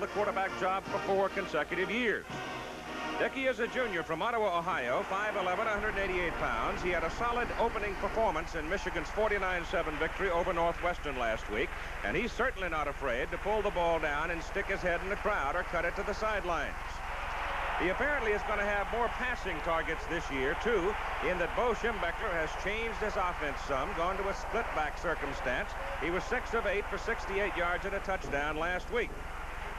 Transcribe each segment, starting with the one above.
the quarterback job for four consecutive years. Dickey is a junior from Ottawa, Ohio, 5'11", 188 pounds. He had a solid opening performance in Michigan's 49-7 victory over Northwestern last week, and he's certainly not afraid to pull the ball down and stick his head in the crowd or cut it to the sidelines. He apparently is going to have more passing targets this year, too, in that Bo Schembechler has changed his offense some, gone to a split-back circumstance. He was 6 of 8 for 68 yards and a touchdown last week.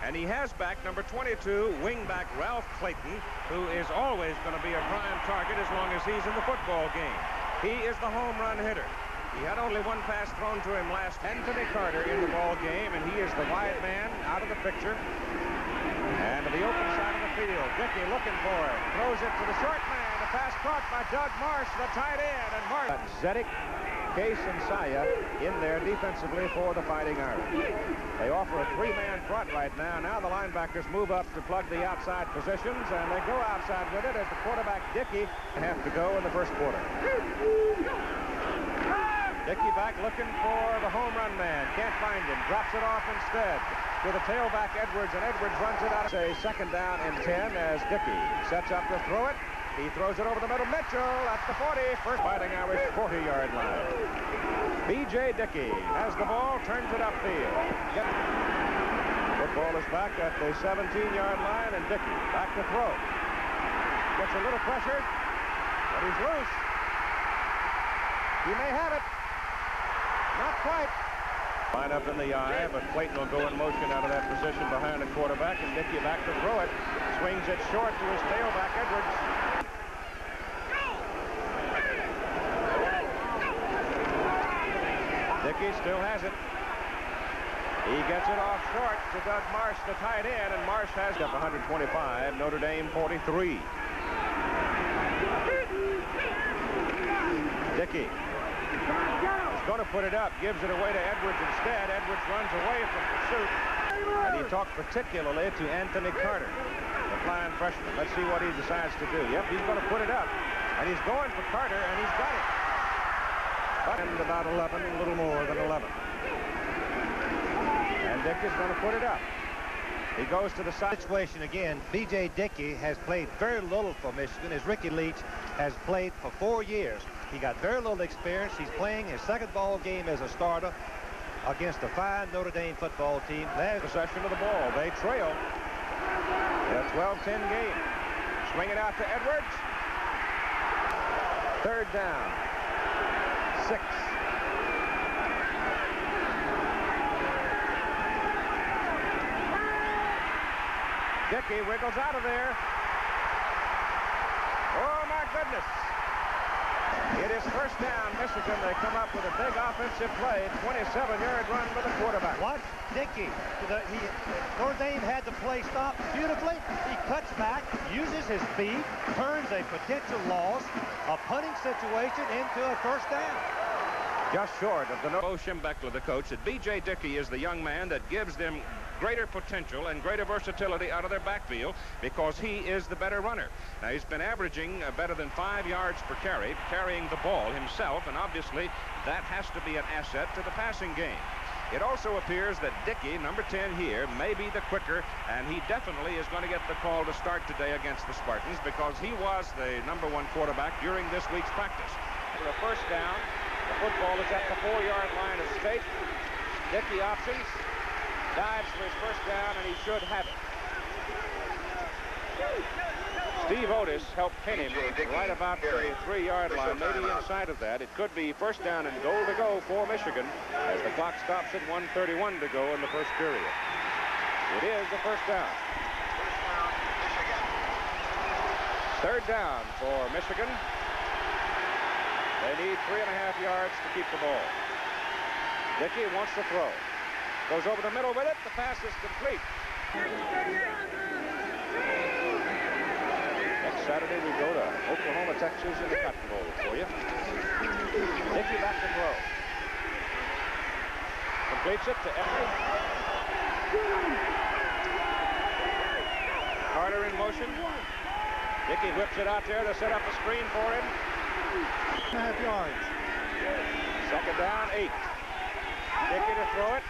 And he has back number 22, wingback Ralph Clayton, who is always going to be a prime target as long as he's in the football game. He is the home run hitter. He had only one pass thrown to him last. Anthony Carter in the ball game, and he is the wide man out of the picture. And to the open side of the field, Dickey looking for it. Throws it to the short man. Caught by Doug Marsh, the tight end. And Marsh. Zettek Case and Saya in there defensively for the Fighting Irish. They offer a three-man front right now. Now the linebackers move up to plug the outside positions, and they go outside with it as the quarterback, Dickey, have to go in the first quarter. Dickey back looking for the home run man. Can't find him. Drops it off instead to the tailback Edwards, and Edwards runs it out. A second down and 10 as Dickey sets up to throw it. He throws it over the middle. Mitchell at the 40. First Fighting Irish 40-yard line. B.J. Dickey has the ball, turns it upfield. Get Football is back at the 17-yard line, and Dickey back to throw. Gets a little pressure, but he's loose. He may have it. Not quite. Line up in the eye, but Clayton will go in motion out of that position behind the quarterback, and Dickey back to throw it. Swings it short to his tailback, Edwards. Dickey still has it. He gets it off short to Doug Marsh, the tight end, and Marsh has up 125, Notre Dame 43. Dickey is going to put it up, gives it away to Edwards instead. Edwards runs away from pursuit, and he talked particularly to Anthony Carter, the flying freshman. Let's see what he decides to do. Yep, he's going to put it up, and he's going for Carter, and he's got it. And about 11, a little more than 11. And Dick is going to put it up. He goes to the side. Situation again. B.J. Dickey has played very little for Michigan as Ricky Leach has played for four years. He got very little experience. He's playing his second ball game as a starter against a fine Notre Dame football team. Last possession of the ball. They trail. A 12-10 game. Swing it out to Edwards. Third down six. Dickey wiggles out of there. Oh, my goodness. It is first down, Michigan. They come up with a big offensive play, 27-yard run with the quarterback. Watch Dickey. The, he, Notre Dame had the play stopped beautifully. He cuts back, uses his speed, turns a potential loss, a punting situation into a first down just short of the no Bo Schembechler, the coach, that B.J. Dickey is the young man that gives them greater potential and greater versatility out of their backfield because he is the better runner. Now, he's been averaging uh, better than five yards per carry, carrying the ball himself, and obviously that has to be an asset to the passing game. It also appears that Dickey, number 10 here, may be the quicker, and he definitely is going to get the call to start today against the Spartans because he was the number one quarterback during this week's practice. For a first down, the football is at the four-yard line of State. Dickey options. Dives for his first down, and he should have it. Steve Otis helped pin him right about the three-yard line, maybe inside of that. It could be first down and goal to go for Michigan as the clock stops at 131 to go in the first period. It is the first down. Third down for Michigan. They need three and a half yards to keep the ball. Dickey wants to throw. Goes over the middle with it. The pass is complete. Next Saturday we go to Oklahoma, Texas in the Cotton Bowl for you. To throw. Completes it to Emery. Carter in motion. Dickey whips it out there to set up a screen for him and a half yards. Second down, eight. Dickey to throw it.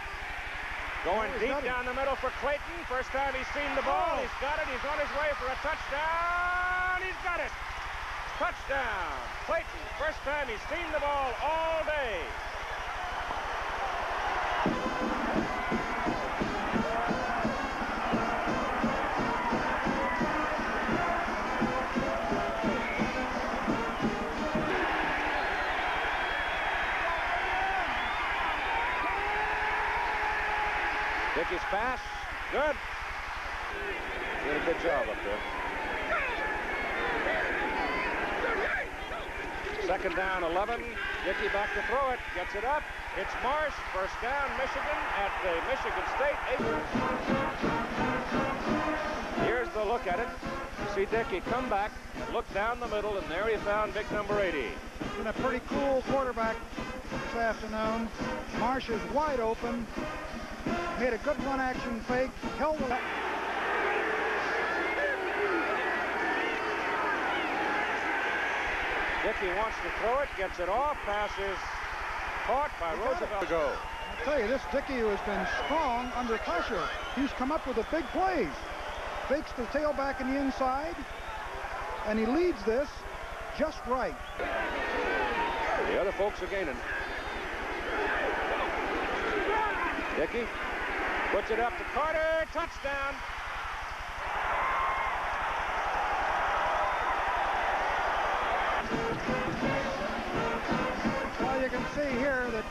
Going he's deep down the middle for Clayton. First time he's seen the ball. Oh. He's got it. He's on his way for a touchdown. He's got it. Touchdown. Clayton. First time he's seen the ball all day. Dickey's pass. Good. Did a good job up there. Second down, 11. Dickey back to throw it. Gets it up. It's Marsh. First down, Michigan at the Michigan State. Eight. Here's the look at it. You see Dickey come back look down the middle, and there he found big number 80. Been a pretty cool quarterback this afternoon. Marsh is wide open. Made a good run action fake. Held the... Dickey wants to throw it, gets it off, passes caught by He. Roosevelt. To go. I tell you, this Dickey has been strong under pressure. He's come up with the big plays. Fakes the tailback in the inside, and he leads this just right. The other folks are gaining. Dickey puts it up to Carter. Touchdown. Well, you can see here that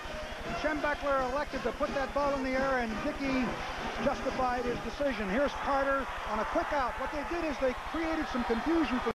Schembechler elected to put that ball in the air, and Dickey justified his decision. Here's Carter on a quick out. What they did is they created some confusion for